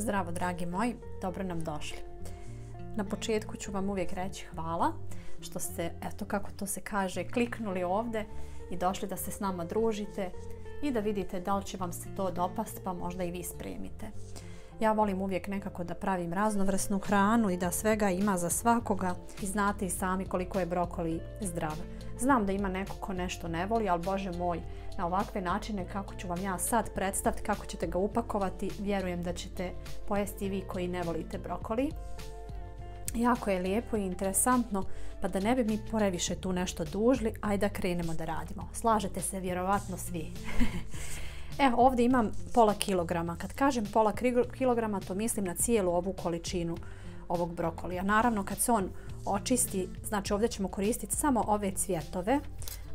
Zdravo dragi moji, dobro nam došli. Na početku ću vam uvijek reći hvala što ste, eto kako to se kaže, kliknuli ovdje i došli da se s nama družite i da vidite da li će vam se to dopast pa možda i vi spremite. Ja volim uvijek nekako da pravim raznovrsnu hranu i da svega ima za svakoga i znate i sami koliko je brokoli zdrav. Znam da ima neko ko nešto ne voli, ali bože moj, na ovakve načine kako ću vam ja sad predstaviti, kako ćete ga upakovati, vjerujem da ćete pojesti i vi koji ne volite brokoli. Jako je lijepo i interesantno, pa da ne bi mi previše tu nešto dužli, ajde da krenemo da radimo. Slažete se vjerovatno svi. Evo ovdje imam pola kilograma. Kad kažem pola kilograma to mislim na cijelu ovu količinu ovog brokolija. Naravno kad se on očisti, znači ovdje ćemo koristiti samo ove cvjetove,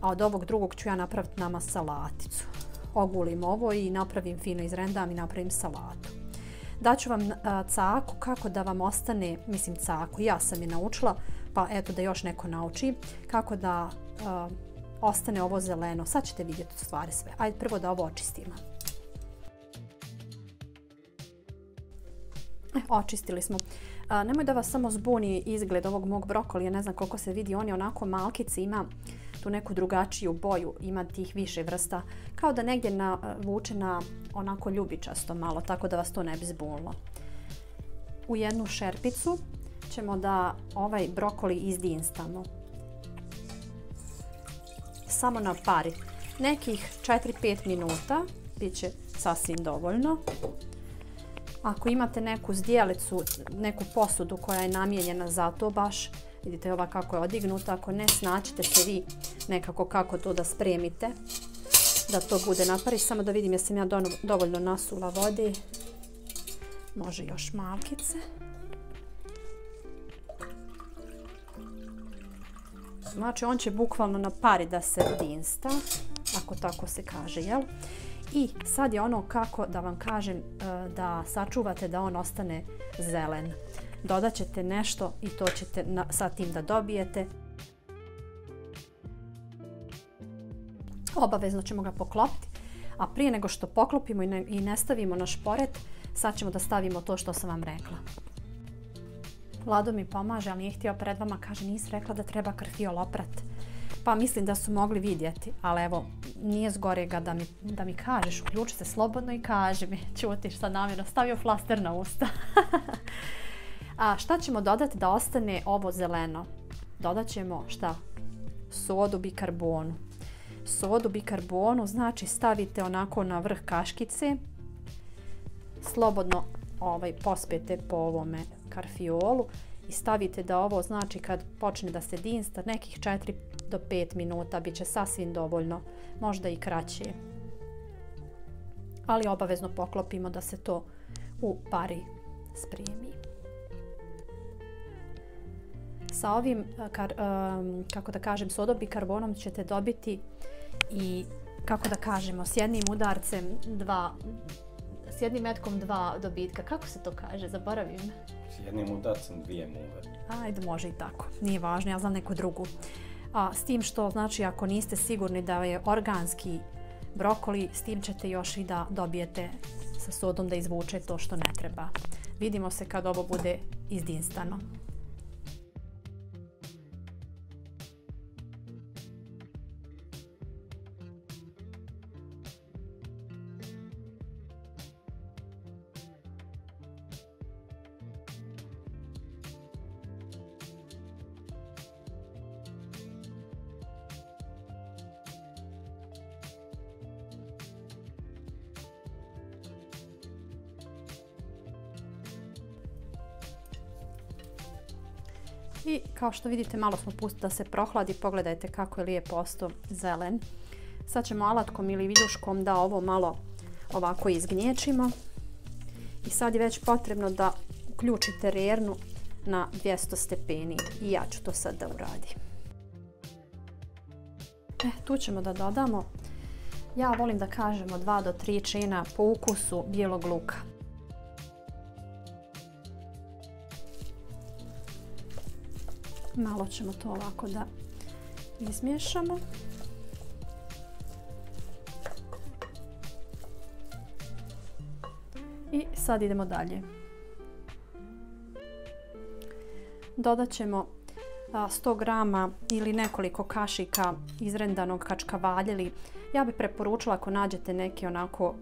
a od ovog drugog ću ja napraviti nama salaticu. Ogulim ovo i napravim fino izrendam i napravim salatu. Daću vam caku kako da vam ostane, mislim caku, ja sam je naučila, pa eto da još neko nauči, kako da ostane ovo zeleno. Sad ćete vidjeti stvari sve. Ajde prvo da ovo očistimo. Očistili smo. nemoj da vas samo zbuni izgled ovog mog brokolija, ne znam koliko se vidi, on je onako malkice, ima tu neku drugačiju boju, ima tih više vrsta, kao da negdje na, vuče na onako ljubičasto malo, tako da vas to ne bi zbunilo. U jednu šerpicu ćemo da ovaj brokoli izdinstamo samo na pari. Nekih 4-5 minuta bit će sasvim dovoljno. Ako imate neku zdjelicu, neku posudu koja je namijenjena za to baš, vidite ova kako je odignuta, ako ne snaćite se vi nekako kako to da spremite da to bude na pari. Samo da vidim jesam ja dovoljno nasula vodi. Može još malkice. Znači on će bukvalno na pari da se dinsta, ako tako se kaže, jel? I sad je ono kako da vam kažem e, da sačuvate da on ostane zelen. Dodat ćete nešto i to ćete sa tim da dobijete. Obavezno ćemo ga poklopiti. A prije nego što poklopimo i ne, i na šporet, sad ćemo da stavimo to što sam vam rekla. Lado mi pomaže, ali nije htio pred vama, kaže nisi rekla da treba krfiol oprat. Pa mislim da su mogli vidjeti, ali evo, nije zgorega da mi, da mi kažeš, uključi se slobodno i kaži mi, čutiš sad namjerno, stavio flaster na usta. A šta ćemo dodati da ostane ovo zeleno? Dodat ćemo šta? Sodu bikarbonu. Sodu bikarbonu znači stavite onako na vrh kaškice, slobodno ovaj, pospete po ovome karfiolu i stavite da ovo znači kad počne da se dinsta nekih 4 do 5 minuta bit će sasvim dovoljno, možda i kraće. Ali obavezno poklopimo da se to u pari spremi. Sa ovim, eh, kako da kažem, sodobi karbonom ćete dobiti i kako da kažemo, s jednim udarcem dva, s jednim metkom dva dobitka. Kako se to kaže? Zaboravim. S jednim udarcem dvije muve. Ajde, može i tako. Nije važno, ja znam neku drugu. A, s tim što, znači, ako niste sigurni da je organski brokoli, s tim ćete još i da dobijete sa sodom da izvuče to što ne treba. Vidimo se kad ovo bude izdinstano. I kao što vidite malo smo pustili da se prohladi. Pogledajte kako je lijep posto zelen. Sad ćemo alatkom ili viljuškom da ovo malo ovako izgnječimo. I sad je već potrebno da uključite rernu na 200 stepeni. I ja ću to sad da uradim. E, tu ćemo da dodamo, ja volim da kažemo 2 do 3 čina po ukusu bijelog luka. Malo ćemo to ovako da izmiješamo. I sad idemo dalje. Dodat ćemo 100 grama ili nekoliko kašika izrendanog kačkavalja ja bih preporučila ako nađete neki onako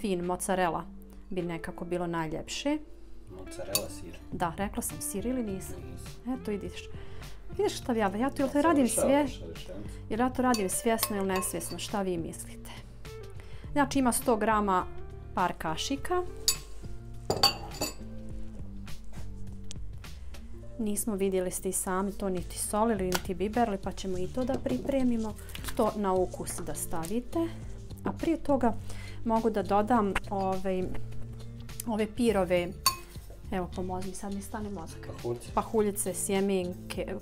fin mozzarella bi nekako bilo najljepše. Mozzarella sir. Da, rekla sam sir ili nisam. Eto vidiš. Vidiš šta ja, ja to radim sve, jer ja to radim svjesno ili nesvjesno, šta vi mislite. Znači ima 100 grama par kašika. Nismo vidjeli ste i sami to niti solili, niti biberli, pa ćemo i to da pripremimo. To na ukus da stavite. A prije toga mogu da dodam ovaj, ove pirove Evo pomozi mi, sad mi stane mozak. Pahuljice, sjemenke,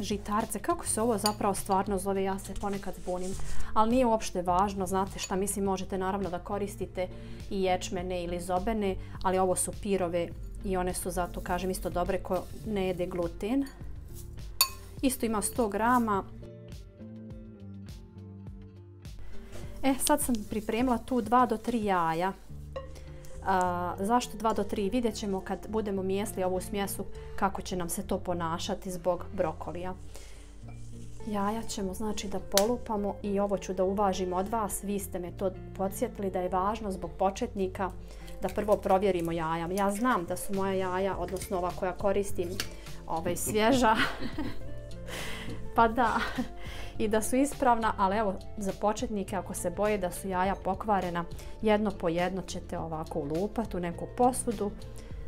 žitarce. Kako se ovo zapravo stvarno zove, ja se ponekad zbunim. Ali nije uopšte važno, znate šta mislim, možete naravno da koristite i ječmene ili zobene, ali ovo su pirove i one su zato, kažem, isto dobre ko ne jede gluten. Isto ima 100 grama. E, sad sam pripremila tu 2 do 3 jaja zašto 2 do 3? Vidjet ćemo kad budemo mijesli ovu smjesu kako će nam se to ponašati zbog brokolija. Jaja ćemo znači da polupamo i ovo ću da uvažim od vas. Vi ste me to podsjetili da je važno zbog početnika da prvo provjerimo jaja. Ja znam da su moja jaja, odnosno ova koja koristim, ovaj, svježa. pa da, i da su ispravna, ali evo za početnike ako se boje da su jaja pokvarena, jedno po jedno ćete ovako ulupati u neku posudu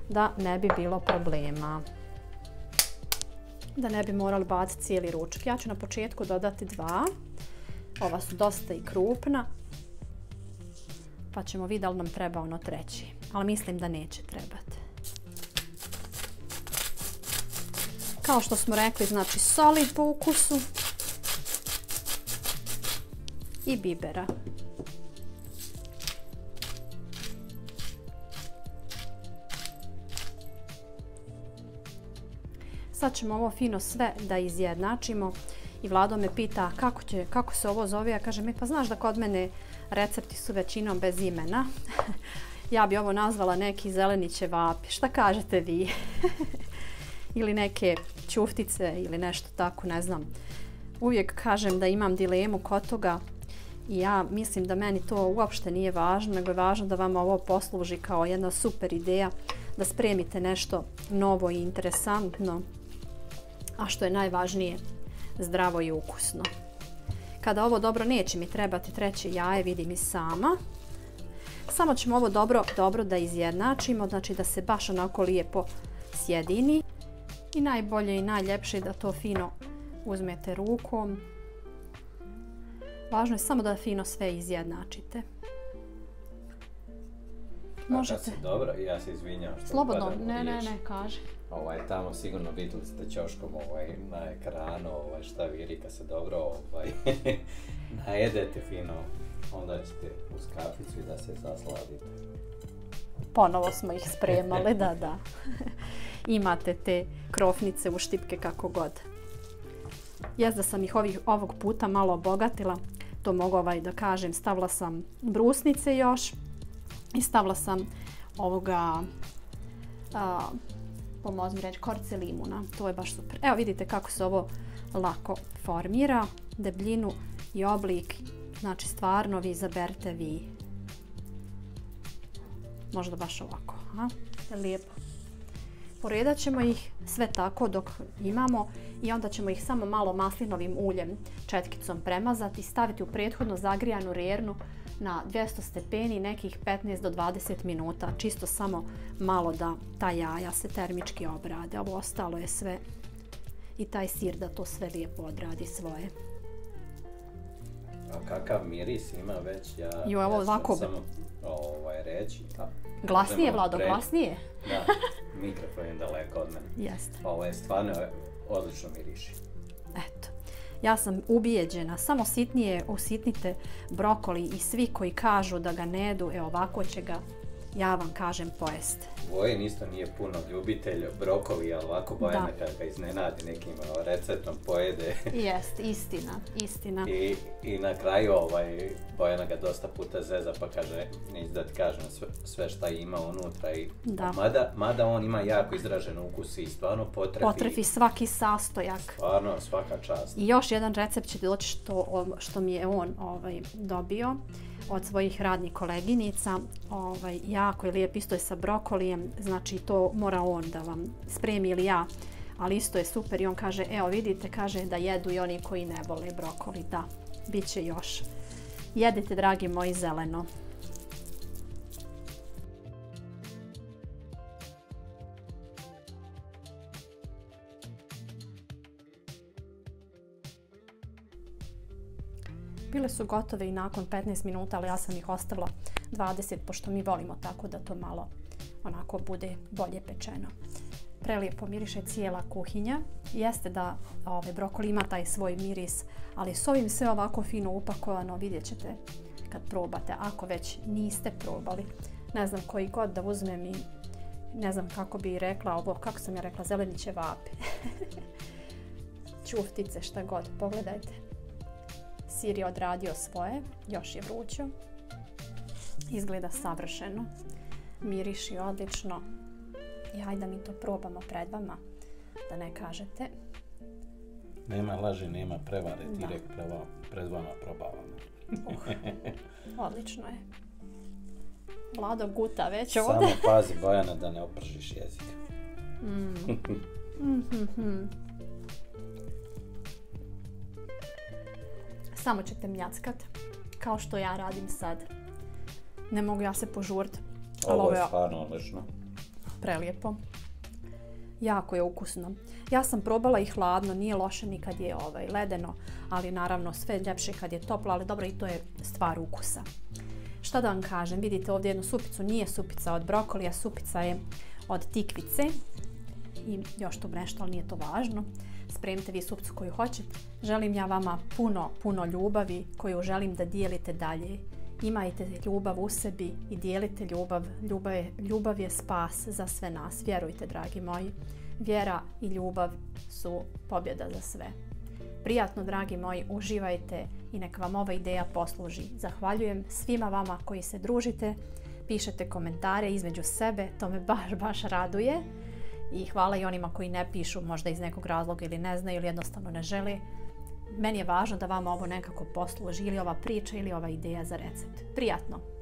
da ne bi bilo problema. Da ne bi morali baciti cijeli ručak. Ja ću na početku dodati dva. Ova su dosta i krupna. Pa ćemo vidjeti da nam treba ono treći. Ali mislim da neće trebati. Kao što smo rekli, znači soli po ukusu i bibera. Sad ćemo ovo fino sve da izjednačimo i Vlado me pita kako, će, kako se ovo zove. Ja kažem, e, pa znaš da kod mene recepti su većinom bez imena. ja bi ovo nazvala neki zeleni ćevapi. Šta kažete vi? ili neke čuftice ili nešto tako, ne znam. Uvijek kažem da imam dilemu kod toga i ja mislim da meni to uopšte nije važno, nego je važno da vam ovo posluži kao jedna super ideja da spremite nešto novo i interesantno, a što je najvažnije, zdravo i ukusno. Kada ovo dobro neće mi trebati treće jaje, vidim i sama. Samo ćemo ovo dobro, dobro da izjednačimo, znači da se baš onako lijepo sjedini. I najbolje i najljepše da to fino uzmete rukom Važno je samo da fino sve izjednačite. Možete. dobro, ja se izvinjam što Slobodno, ne, ne, ne, kaži. Ovaj, tamo sigurno vidjeli ste čoškom ovaj, na ekranu ovaj, šta viri kad se dobro ovaj, najedete fino, onda ćete uz kaficu i da se zasladite. Ponovo smo ih spremali, da, da. Imate te krofnice u štipke kako god. Jes da sam ih ovih, ovog puta malo obogatila to mogu ovaj da kažem, stavila sam brusnice još i stavila sam ovoga, a, reći, korce limuna. To je baš super. Evo vidite kako se ovo lako formira, debljinu i oblik. Znači stvarno vi izaberite vi. Možda baš ovako. Lijepo. Poredat ćemo ih sve tako dok imamo i onda ćemo ih samo malo maslinovim uljem četkicom premazati, staviti u prethodno zagrijanu rernu na 200 stepeni nekih 15 do 20 minuta, čisto samo malo da ta jaja se termički obrade. Ovo ostalo je sve i taj sir da to sve lijepo odradi svoje. A kakav miris ima već? Ja, jo, ovo ovako... Samo ovaj, reći. Glasnije, Vlado, glasnije. Da, mikrofon je daleko od mene. Jeste. Ovo je stvarno odlično miriši. Eto. Ja sam ubijeđena, samo sitnije usitnite brokoli i svi koji kažu da ga ne jedu, e ovako će ga ja vam kažem pojeste. Vojen isto nije puno ljubitelj brokoli, ali ovako Bojana Da. kad ga iznenadi nekim ono, receptom pojede. Jest, istina, istina. I, I na kraju ovaj, Bojana ga dosta puta zeza pa kaže, neću da ti kažem sve, sve šta ima unutra. I, Da. Mada, mada on ima jako izražen ukus i stvarno potrefi. Potrefi svaki sastojak. Stvarno, svaka čast. I još jedan recept će doći što, što mi je on ovaj, dobio od svojih radnih koleginica. Ovaj, jako je lijep, isto je sa brokolijem, znači to mora on da vam spremi ili ja. Ali isto je super i on kaže, evo vidite, kaže da jedu i oni koji ne vole brokoli. Da, bit će još. Jedite, dragi moji, zeleno. Bile su gotove i nakon 15 minuta, ali ja sam ih ostavila 20, pošto mi volimo tako da to malo onako bude bolje pečeno. Prelijepo miriše cijela kuhinja. Jeste da ovaj, brokoli ima taj svoj miris, ali s ovim sve ovako fino upakovano vidjet ćete kad probate, ako već niste probali. Ne znam koji god da uzmem i ne znam kako bi rekla ovo, kako sam ja rekla, zeleni ćevapi. Čuftice, šta god, pogledajte. Sir je odradio svoje, još je vrućo. Izgleda savršeno. Miriši odlično. I hajde da mi to probamo pred vama, da ne kažete. Nema laži, nema prevare, direkt preva, pred vama probavamo. Odlično je. Vlado guta već Samo ovdje. pazi Bojana da ne opržiš jezik. Mhm. Samo ćete mljackat, kao što ja radim sad. Ne mogu ja se požurit, ali Ovo je ovo je stvarno odlično. prelijepo. Jako je ukusno. Ja sam probala i hladno, nije loše ni kad je ovaj, ledeno, ali naravno sve ljepše kad je toplo, ali dobro i to je stvar ukusa. Šta da vam kažem, vidite ovdje jednu supicu, nije supica od brokolija, supica je od tikvice i još tu nešto, ali nije to važno. Spremite vi supcu koju hoćete. Želim ja vama puno, puno ljubavi koju želim da dijelite dalje. Imajte ljubav u sebi i dijelite ljubav. Ljubav je, ljubav je spas za sve nas. Vjerujte, dragi moji. Vjera i ljubav su pobjeda za sve. Prijatno, dragi moji, uživajte i nek vam ova ideja posluži. Zahvaljujem svima vama koji se družite, pišete komentare između sebe, to me baš, baš raduje. I hvala i onima koji ne pišu, možda iz nekog razloga ili ne znaju ili jednostavno ne žele. Meni je važno da vama ovo nekako posluži ili ova priča ili ova ideja za recept. Prijatno!